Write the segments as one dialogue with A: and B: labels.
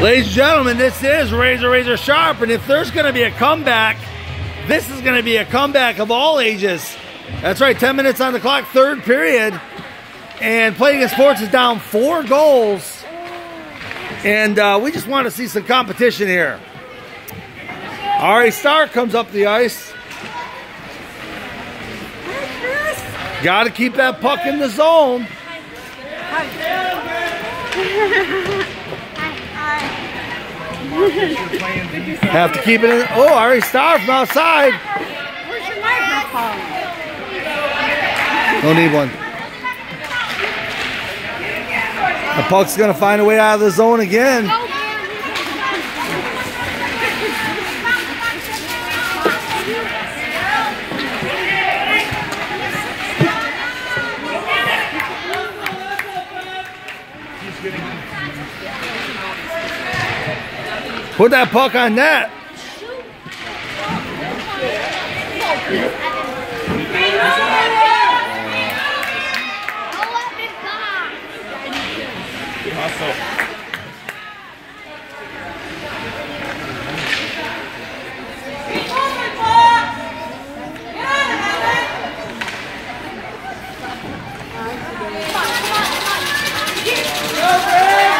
A: Ladies and gentlemen, this is Razor Razor Sharp, and if there's going to be a comeback, this is going to be a comeback of all ages. That's right, 10 minutes on the clock, third period, and Play It Again Sports is down four goals, and uh, we just want to see some competition here. Ari Star comes up the ice. Got to keep that puck in the zone. Have to keep it in. Oh, Ari Star from outside.
B: Where's your microphone?
A: Don't need one. The puck's going to find a way out of the zone again. Put that puck on net.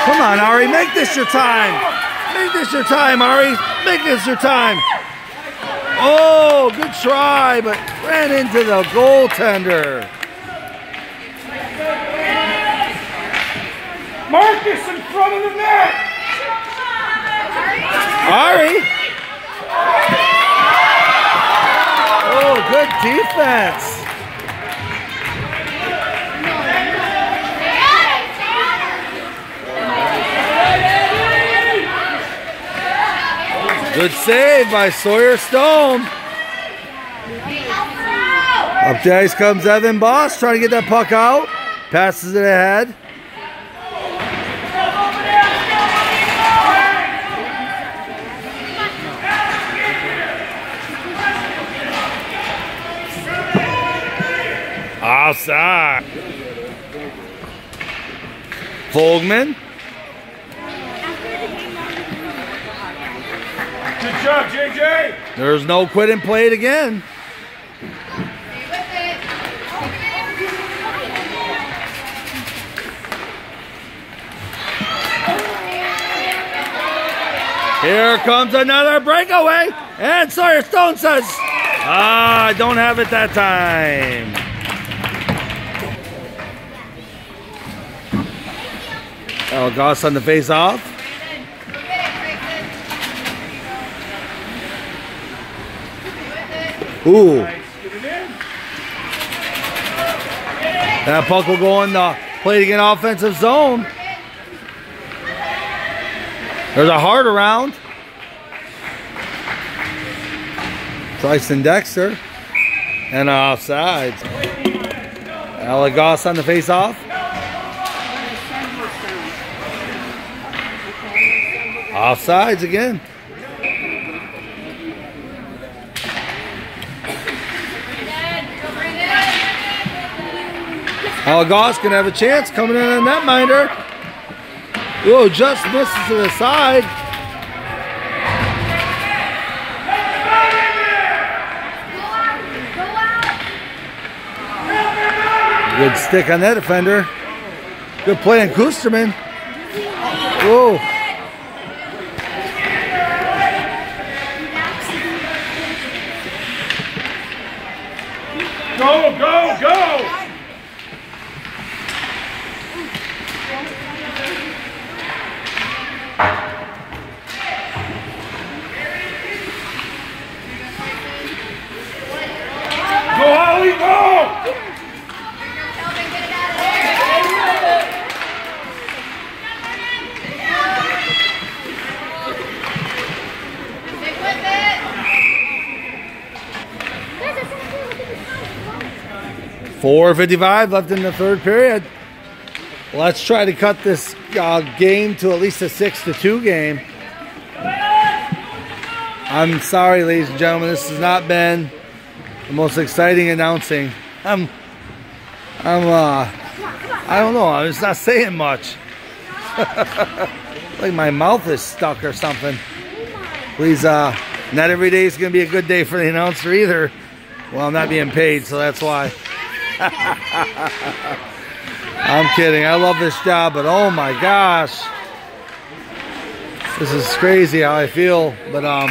A: Come on, Ari, make this your time. Make this your time, Ari. Make this your time. Oh, good try, but ran into the goaltender.
C: Marcus in front of the net!
A: Ari. Oh, good defense. Good save by Sawyer Stone. Up the ice comes Evan Boss trying to get that puck out. Passes it ahead. Offside. Fogman.
C: Good job, JJ!
A: There's no quit and play it again. Here comes another breakaway. And Sawyer Stone says, Ah, I don't have it that time. Goss on the face off. Ooh. That puck will go in the play again offensive zone. There's a hard around. Tyson Dexter. And offsides. Alagos on the face off. Offsides again. Alagos can have a chance coming in on netminder. Whoa, just misses to the side. Good stick on that defender. Good play on Kusterman. Whoa.
C: Go, go! Go,
A: 4.55 left in the third period. Let's try to cut this uh, game to at least a 6 to 2 game. I'm sorry, ladies and gentlemen, this has not been the most exciting announcing. I'm, I'm, uh, I don't know, I'm just not saying much. like my mouth is stuck or something. Please, uh, not every day is going to be a good day for the announcer either. Well, I'm not being paid, so that's why. I'm kidding. I love this job, but oh my gosh. This is crazy how I feel, but um,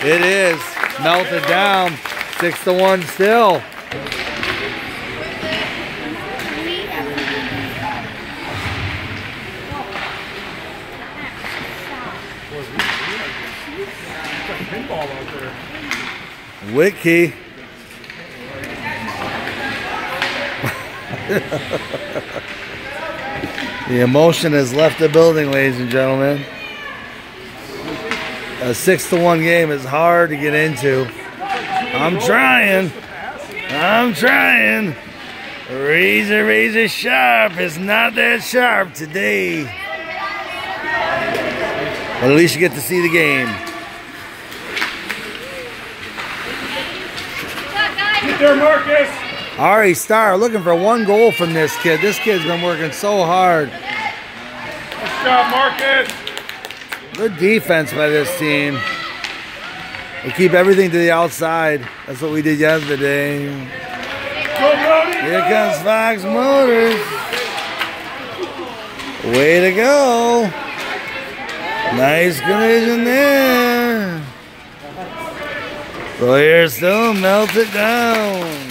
A: it is melted down. Six to one still.
C: Pinball out there.
A: Whitkey. The emotion has left the building, ladies and gentlemen. A six to one game is hard to get into. I'm trying. I'm trying. Razor, razor sharp is not that sharp today. But at least you get to see the game.
C: Get there, Marcus.
A: Ari Star looking for one goal from this kid. This kid's been working so hard.
C: Nice job, Marcus.
A: Good defense by this team. We keep everything to the outside. That's what we did yesterday.
C: Go, Brody.
A: Here comes Fox Motors. Way to go. Nice collision there. So here still melt it down.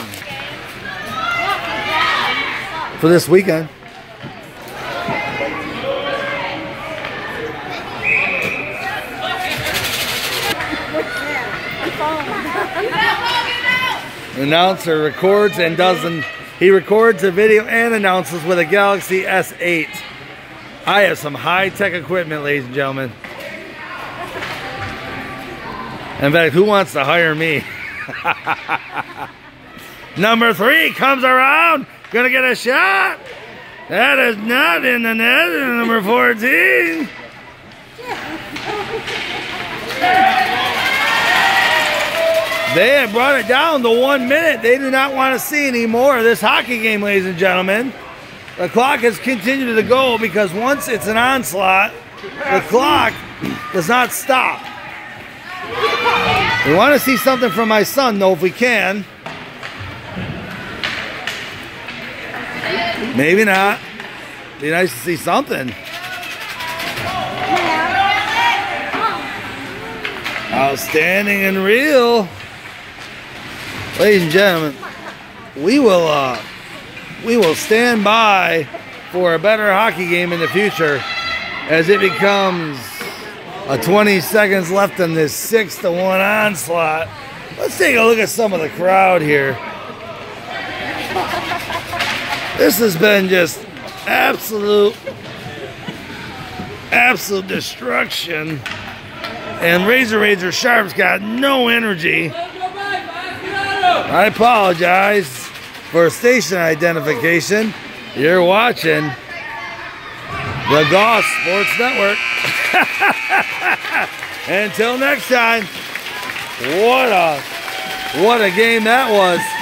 A: For this weekend. Announcer records and doesn't. He records a video and announces with a Galaxy S8. I have some high-tech equipment, ladies and gentlemen. In fact, who wants to hire me? Number three comes around, gonna get a shot. That is not in the net. Number 14. They have brought it down to one minute. They do not want to see any more of this hockey game, ladies and gentlemen. The clock has continued to go because once it's an onslaught, the clock does not stop. We want to see something from my son, though, if we can. Maybe not. Be nice to see something. Outstanding and real. Ladies and gentlemen, we will uh, we will stand by for a better hockey game in the future as it becomes a 20 seconds left in this six to one onslaught. Let's take a look at some of the crowd here. This has been just absolute, absolute destruction. And Razor Razor Sharp's got no energy. I apologize for station identification. You're watching the Goss Sports Network. Until next time, what a what a game that was.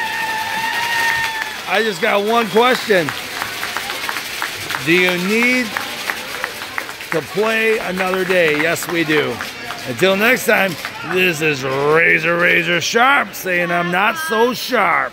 A: I just got one question. Do you need to play another day? Yes, we do. Until next time, this is Razor Razor Sharp saying I'm not so sharp.